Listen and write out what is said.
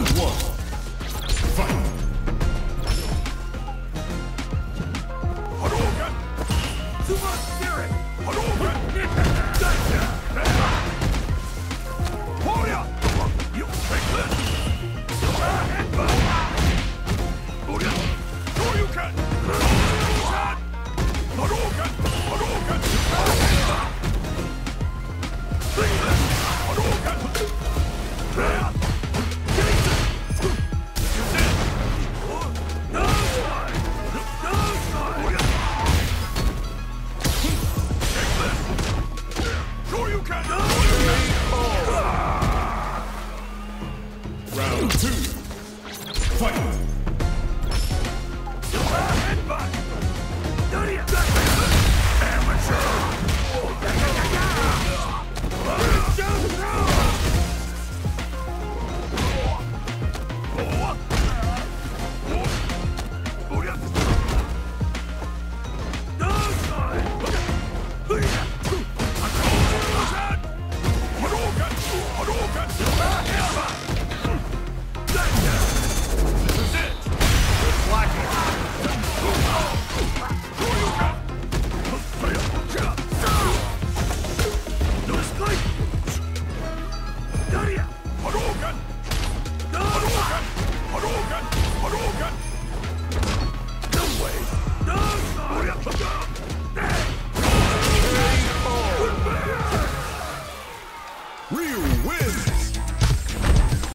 Round one. Two. Fight. real win.